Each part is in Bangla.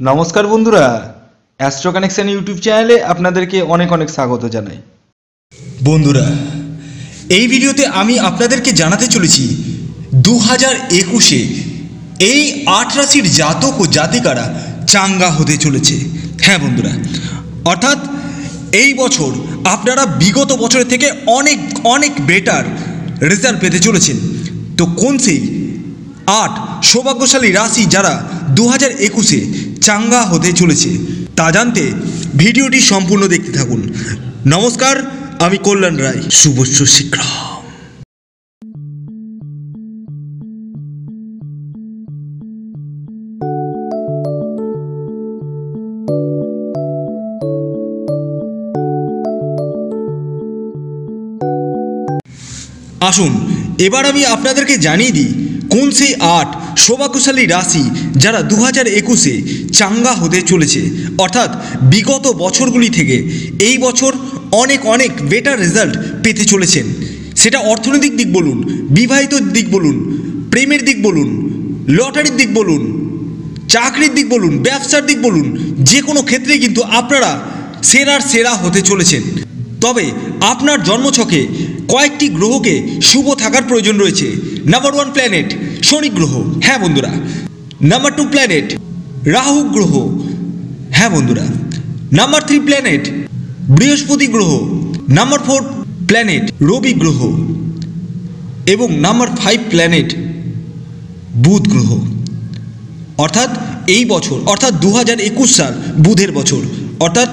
নমস্কার বন্ধুরা অ্যাস্ট্রো কানেকশন ইউটিউব চ্যানেলে আপনাদেরকে অনেক অনেক স্বাগত জানাই। বন্ধুরা, এই ভিডিওতে আমি আপনাদেরকে জানাতে চলেছি দু হাজার একুশে এই আট রাশির জাতক ও জাতিকারা চাঙ্গা হতে চলেছে। হ্যাঁ বন্ধুরা, অর্থাৎ এই বছর আপনারা বিগত বছরের থেকে অনেক অনেক বেটার রেজাল্ট পেতে চলেছেন। তো কোন সেই আট সৌভাগ্যশালী রাশি যারা দু হাজার একুশে চাঙ্গা হতে চলেছে। তা জানতে ভিডিওটি সম্পূর্ণ দেখতে থাকুন। নমস্কার, আমি কল্যাণ রায়। শুভস্য শীঘ্র আসুন, এবার আমি আপনাদেরকে জানিয়ে দিই কোন সেই আট সৌভাগ্যশালী রাশি যারা দু হাজার একুশে চাঙ্গা হতে চলেছে। অর্থাৎ বিগত বছরগুলি থেকে এই বছর অনেক অনেক বেটার রেজাল্ট পেতে চলেছেন। সেটা অর্থনৈতিক দিক বলুন, বিবাহিত দিক বলুন, প্রেমের দিক বলুন, লটারির দিক বলুন, চাকরির দিক বলুন, ব্যবসার দিক বলুন, যে কোনো ক্ষেত্রে কিন্তু আপনারা সেরার সেরা হতে চলেছেন। তবে আপনার জন্মছকে কয়েকটি গ্রহকে শুভ থাকার প্রয়োজন রয়েছে। নাম্বার ওয়ান প্ল্যানেট শনি গ্রহ। হ্যাঁ বন্ধুরা। নাম্বার টু প্ল্যানেট রাহু গ্রহ। হ্যাঁ বন্ধুরা। নাম্বার থ্রি প্ল্যানেট বৃহস্পতি গ্রহ। নাম্বার ফোর প্ল্যানেট রবি গ্রহ। এবং নাম্বার ফাইভ প্ল্যানেট বুধ গ্রহ। অর্থাৎ এই বছর, অর্থাৎ দু হাজার একুশ সাল, বুধের বছর। অর্থাৎ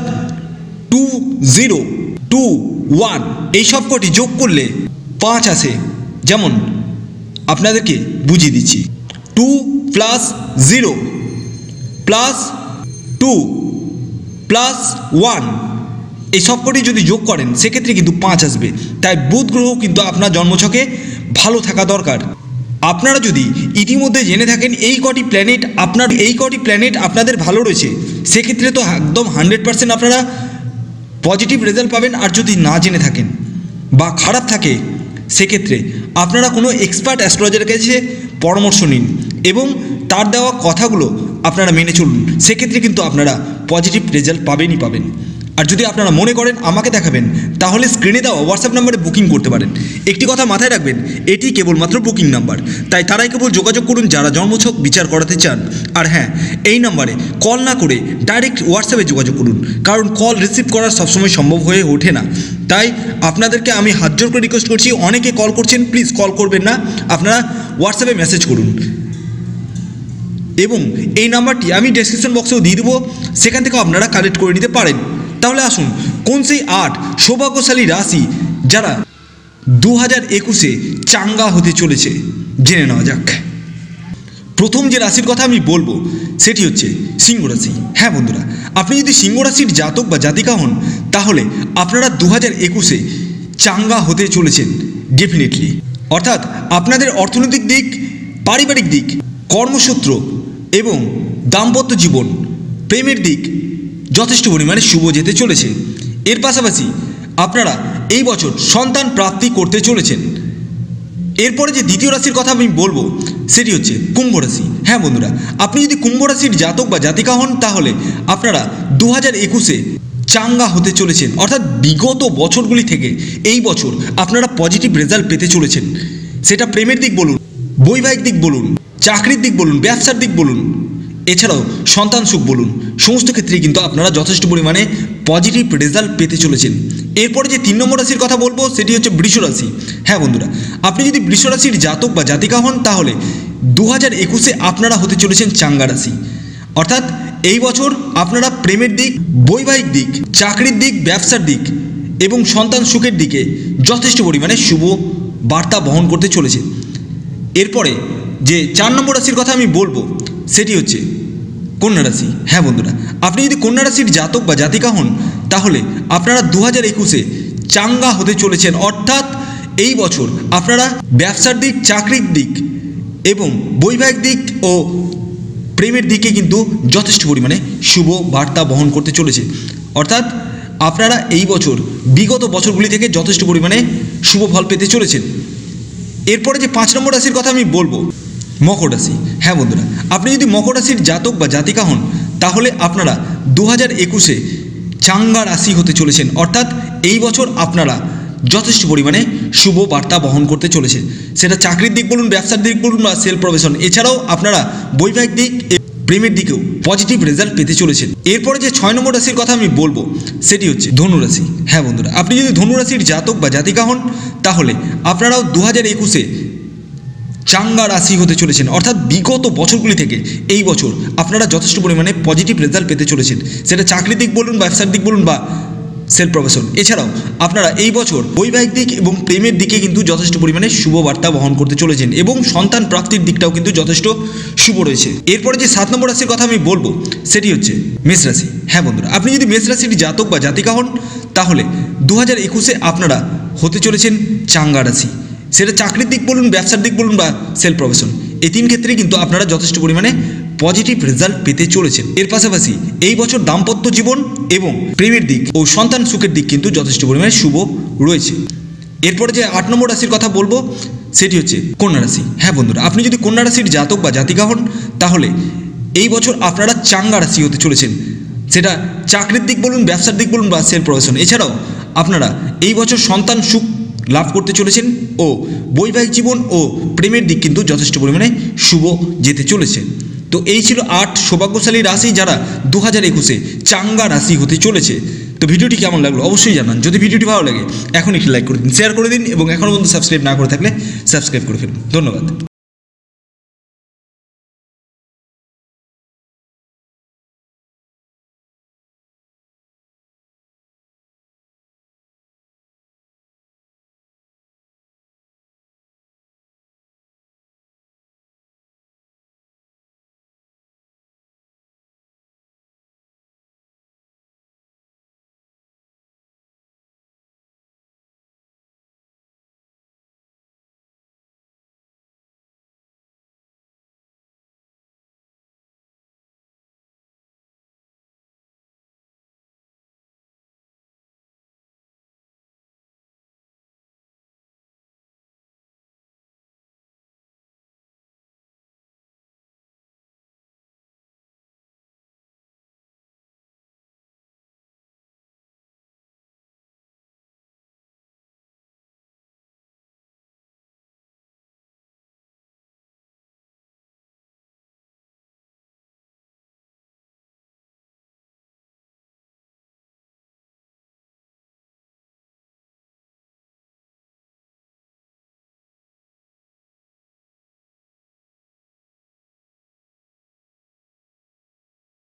টু জিরো টু ওয়ান, এই সব কটি যোগ করলে পাঁচ আসে যেমন, আপনাদেরকে বুঝিয়ে দিচ্ছি। Two plus zero plus two plus one, এই সব কটি যদি যোগ করেন, সেক্ষেত্রে কিন্তু পাঁচ আসবে। তাই বুধ গ্রহ কিন্তু আপনার জন্মছকে ভালো থাকা দরকার। আপনারা যদি ইতিমধ্যে জেনে থাকেন এই কটি প্ল্যানেট আপনার, এই কটি প্ল্যানেট আপনাদের ভালো রয়েছে, সেক্ষেত্রে তো একদম হান্ড্রেড পার্সেন্ট আপনারা পজিটিভ রেজাল্ট পাবেন আর যদি না জেনে থাকেন বা খারাপ থাকে, সেক্ষেত্রে আপনারা কোনো এক্সপার্ট অ্যাস্ট্রোলজারের কাছে পরামর্শ নিন এবং তার দেওয়া কথাগুলো আপনারা মেনে চলুন। সেক্ষেত্রে কিন্তু আপনারা পজিটিভ রেজাল্ট পাবেনই পাবেন। আর যদি আপনারা মনে করেন আমাকে দেখাবেন, তাহলে স্ক্রিনে দেওয়া হোয়াটসঅ্যাপ নাম্বারে বুকিং করতে পারেন। একটি কথা মাথায় রাখবেন, এটি কেবলমাত্র বুকিং নাম্বার তাই তারাই কেবল যোগাযোগ করুন যারা জন্মছক বিচার করাতে চান। আর হ্যাঁ এই নাম্বারে কল না করে ডাইরেক্ট হোয়াটসঅ্যাপে যোগাযোগ করুন, কারণ কল রিসিভ করা সবসময় সম্ভব হয়ে ওঠে না। তাই আপনাদেরকে আমি হাত জোর করে রিকোয়েস্ট করছি, অনেকে কল করছেন প্লিজ কল করবেন না। আপনারা হোয়াটসঅ্যাপে মেসেজ করুন। এবং এই নাম্বারটি আমি ডেসক্রিপশন বক্সেও দিয়ে দেবো, সেখান থেকেও আপনারা কালেক্ট করে নিতে পারেন। তাহলে আসুন, কোন সেই আট সৌভাগ্যশালী রাশি যারা দু হাজার একুশে চাঙ্গা হতে চলেছে? জেনে নেওয়া যাক। প্রথম যে রাশির কথা আমি বলব, সেটি হচ্ছে সিংহ রাশি। হ্যাঁ বন্ধুরা, আপনি যদি সিংহ রাশির জাতক বা জাতিকা হন, তাহলে আপনারা দু হাজার একুশে চাঙ্গা হতে চলেছেন ডেফিনেটলি অর্থাৎ আপনাদের অর্থনৈতিক দিক, পারিবারিক দিক, কর্মসূত্র এবং দাম্পত্য জীবন, প্রেমের দিক যথেষ্ট পরিমাণে শুভ যেতে চলেছে। এর পাশাপাশি আপনারা এই বছর সন্তান প্রাপ্তি করতে চলেছেন। এরপরে যে দ্বিতীয় রাশির কথা আমি বলব, সেটি হচ্ছে কুম্ভ রাশি। হ্যাঁ বন্ধুরা, আপনি যদি কুম্ভ রাশির জাতক বা জাতিকা হন, তাহলে আপনারা দু হাজার একুশে চাঙ্গা হতে চলেছেন। অর্থাৎ বিগত বছরগুলি থেকে এই বছর আপনারা পজিটিভ রেজাল্ট পেতে চলেছেন। সেটা প্রেমের দিক বলুন, বৈবাহিক দিক বলুন, চাকরির দিক বলুন, ব্যবসার দিক বলুন এছাড়াও সন্তান সুখ বলুন। সমস্ত ক্ষেত্রেই কিন্তু আপনারা যথেষ্ট পরিমাণে পজিটিভ রেজাল্ট পেতে চলেছেন। এরপরে যে তিন নম্বর রাশির কথা বলব, সেটি হচ্ছে বৃষ রাশি। হ্যাঁ বন্ধুরা, আপনি যদি বৃষ রাশির জাতক বা জাতিকা হন, তাহলে দু হাজার একুশে আপনারা হতে চলেছেন চাঙ্গা রাশি। অর্থাৎ এই বছর আপনারা প্রেমের দিক, বৈবাহিক দিক, চাকরির দিক, ব্যবসার দিক এবং সন্তান সুখের দিকে যথেষ্ট পরিমাণে শুভ বার্তা বহন করতে চলেছে এরপরে যে চার নম্বর রাশির কথা আমি বলব সেটি হচ্ছে কন্যা রাশি। হ্যাঁ বন্ধুরা, আপনি যদি কন্যা রাশির জাতক বা জাতিকা হন, তাহলে আপনারা দু হাজার একুশে চাঙ্গা হতে চলেছেন। অর্থাৎ এই বছর আপনারা ব্যবসার দিক, চাকরির দিক এবং বৈবাহিক দিক ও প্রেমের দিকে কিন্তু যথেষ্ট পরিমাণে শুভ বার্তা বহন করতে চলেছে। অর্থাৎ আপনারা এই বছর, বিগত বছরগুলি থেকে যথেষ্ট পরিমাণে শুভ ফল পেতে চলেছেন। এরপরে যে পাঁচ নম্বর রাশির কথা আমি বলব, মকর রাশি। হ্যাঁ বন্ধুরা, আপনি যদি মকর রাশির জাতক বা জাতিকা হন, তাহলে আপনারা দু হাজার একুশে চাঙ্গা রাশি হতে চলেছেন। অর্থাৎ এই বছর আপনারা যথেষ্ট পরিমাণে শুভ বার্তা বহন করতে চলেছে সেটা চাকরির দিক বলুন, ব্যবসার দিক বলুন বা সেল প্রফেশন, এছাড়াও আপনারা বৈবাহিক দিক প্রেমের দিকেও পজিটিভ রেজাল্ট পেতে চলেছেন। এরপরে যে ছয় নম্বর রাশির কথা আমি বলব, সেটি হচ্ছে ধনুরাশি। হ্যাঁ বন্ধুরা, আপনি যদি ধনুরাশির জাতক বা জাতিকা হন, তাহলে আপনারাও দু হাজার একুশে চাঙ্গা রাশি হতে চলেছেন। অর্থাৎ বিগত বছরগুলি থেকে এই বছর আপনারা যথেষ্ট পরিমাণে পজিটিভ রেজাল্ট পেতে চলেছেন। সেটা চাকরির দিক বলুন ব্যবসার দিক বলুন বা সেলফ প্রফেশন এছাড়াও আপনারা এই বছর বৈবাহিক দিক এবং প্রেমের দিকে কিন্তু যথেষ্ট পরিমাণে শুভ বার্তা বহন করতে চলেছেন এবং সন্তান প্রাপ্তির দিকটাও কিন্তু যথেষ্ট শুভ রয়েছে। এরপরে যে সাত নম্বর রাশির কথা আমি বলব, সেটি হচ্ছে মেষ রাশি। হ্যাঁ বন্ধুরা, আপনি যদি মেষ রাশির জাতক বা জাতিকা হন, তাহলে দু হাজার একুশে আপনারা হতে চলেছেন চাঙ্গা রাশি। সেটা চাকরির দিক বলুন, ব্যবসার দিক বলুন বা সেলফ প্রফেশন এই তিন ক্ষেত্রেই কিন্তু আপনারা যথেষ্ট পরিমাণে পজিটিভ রেজাল্ট পেতে চলেছেন। এর পাশাপাশি এই বছর দাম্পত্য জীবন এবং প্রেমের দিক ও সন্তান সুখের দিক কিন্তু যথেষ্ট পরিমাণে শুভ রয়েছে। এরপরে যে আট নম্বর রাশির কথা বলব, সেটি হচ্ছে কন্যা রাশি। হ্যাঁ বন্ধুরা, আপনি যদি কন্যা রাশির জাতক বা জাতিকা হন, তাহলে এই বছর আপনারা চাঙ্গা রাশি হতে চলেছেন। সেটা চাকরির দিক বলুন, ব্যবসার দিক বলুন বা সেল প্রফেশন এছাড়াও আপনারা এই বছর সন্তান সুখ লাভ করতে চলেছেন ও বৈবাহিক জীবন ও প্রেমের দিক কিন্তু যথেষ্ট পরিমাণে শুভ যেতে চলেছে। তো এই ছিল আট সৌভাগ্যশালী রাশি যারা দু হাজার একুশে চাঙ্গা রাশি হতে চলেছে। তো ভিডিওটি কেমন লাগল অবশ্যই জানান। যদি ভিডিওটি ভালো লাগে এখন একটি লাইক করে দিন শেয়ার করে দিন এবং এখনও পর্যন্ত সাবস্ক্রাইব না করে থাকলে সাবস্ক্রাইব করে ফেলুন। ধন্যবাদ।